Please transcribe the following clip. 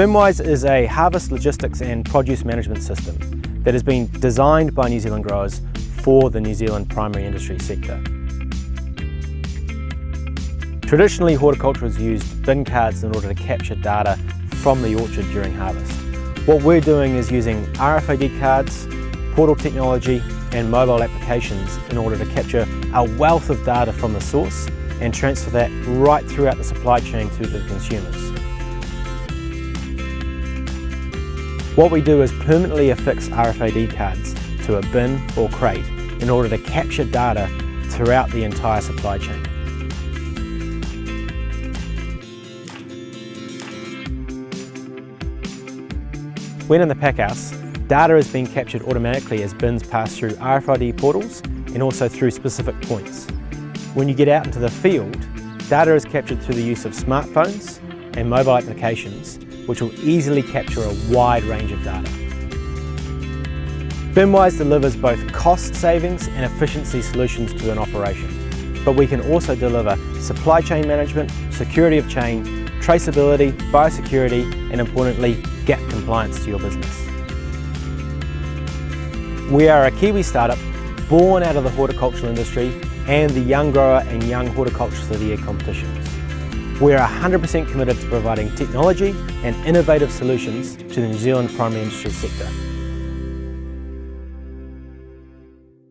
BinWise is a harvest logistics and produce management system that has been designed by New Zealand growers for the New Zealand primary industry sector. Traditionally, horticulturers used bin cards in order to capture data from the orchard during harvest. What we're doing is using RFID cards, portal technology and mobile applications in order to capture a wealth of data from the source and transfer that right throughout the supply chain to the consumers. What we do is permanently affix RFID cards to a bin or crate in order to capture data throughout the entire supply chain. When in the packhouse, data is being captured automatically as bins pass through RFID portals and also through specific points. When you get out into the field, data is captured through the use of smartphones and mobile applications which will easily capture a wide range of data. BinWise delivers both cost savings and efficiency solutions to an operation, but we can also deliver supply chain management, security of chain, traceability, biosecurity, and importantly, GAP compliance to your business. We are a Kiwi startup born out of the horticultural industry and the Young Grower and Young Horticulturist of the Year competitions. We are 100% committed to providing technology and innovative solutions to the New Zealand primary industry sector.